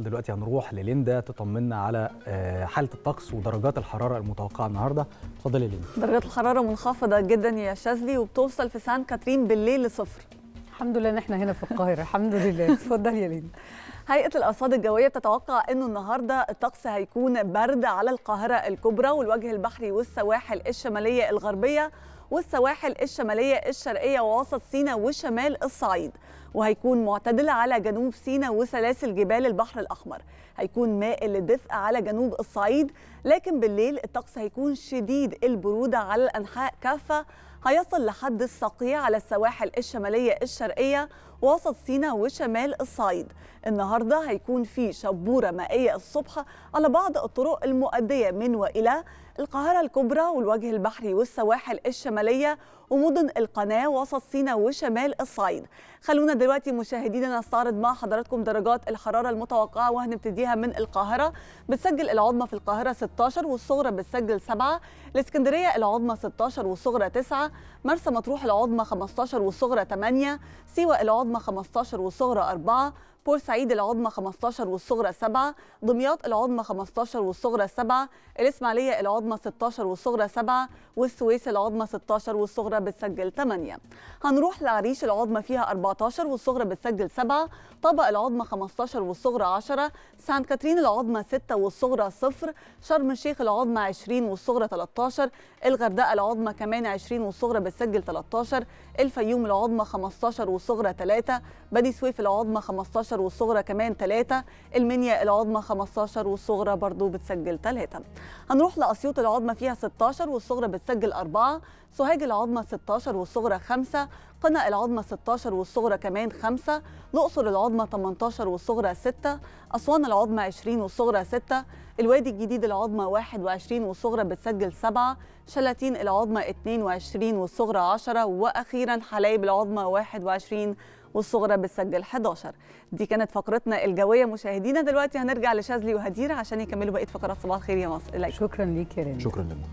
دلوقتي هنروح لليندا تطمنا على آه، حالة الطقس ودرجات الحرارة المتوقعة النهاردة. اتفضلي يا ليندا. درجات الحرارة منخفضة جدا يا شاذلي وبتوصل في سان كاترين بالليل لصفر. الحمد لله إن إحنا هنا في القاهرة. الحمد لله. اتفضل يا لينا هيئة الأرصاد الجوية بتتوقع أنه النهاردة الطقس هيكون برد على القاهرة الكبرى والوجه البحري والسواحل الشمالية الغربية والسواحل الشمالية الشرقية ووسط سيناء وشمال الصعيد. وهيكون معتدل على جنوب سيناء وسلاسل جبال البحر الأحمر. هيكون مائل للدفء على جنوب الصعيد لكن بالليل الطقس هيكون شديد. البرودة على الأنحاء كافة. هيصل لحد الصقيع على السواحل الشمالية الشرقية وسط سيناء وشمال الصعيد. النهارده هيكون في شبورة مائية الصبح على بعض الطرق المؤدية من وإلى القاهرة الكبرى والوجه البحري والسواحل الشمالية ومدن القناة وسط سيناء وشمال الصعيد. خلونا دلوقتي مشاهدينا نستعرض مع حضراتكم درجات الحرارة المتوقعة وهنبتديها من القاهرة. بتسجل العظمى في القاهرة 16 والصغرى بتسجل 7 الإسكندرية العظمى 16 والصغرى 9 مرسى مطروح العظمى 15 والصغرى 8 سيوة العظمى 15 والصغرى 4 بورسعيد العظمى 15 والصغرى 7 دمياط العظمى 15 والصغرى 7 الإسماعيلية العظمى 16 والصغرى 7 والسويس العظمى 16 والصغرى بتسجل 8 هنروح لعريش العظمى فيها 14 والصغرى بتسجل 7 طابا العظمى 15 والصغرى 10 سانت كاترين العظمى 6 والصغرى 0 شرم الشيخ العظمى 20 والصغرى 13 الغردقة العظمى كمان 20 والصغرى بتسجل 13 الفيوم العظمى 15 والصغرى 3 بني سويف العظمى 15 والصغرى كمان 3 المنيا العظمى 15 والصغرى برضو بتسجل 3 هنروح لأسيوط العظمى فيها 16 والصغرى بتسجل 4 سوهاج العظمى 16 والصغرى 5 قنا العظمى 16 والصغرى كمان 5 الأقصر العظمى 18 والصغرى 6 أسوان العظمى 20 والصغرى 6 الوادي الجديد العظمى 21 والصغرى بتسجل 7 شلاتين العظمى 22 والصغرى 10 وأخيرا حلايب العظمى 21 والصغرى بتسجل 11 دي كانت فقرتنا الجوية. مشاهدينا دلوقتي هنرجع لشاذلي وهدير عشان يكملوا بقية فقرات صباح الخير يا مصر. إليكم. شكرا ليك يا رنا. شكرا لله